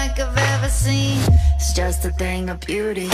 like I've ever seen. It's just a thing of beauty.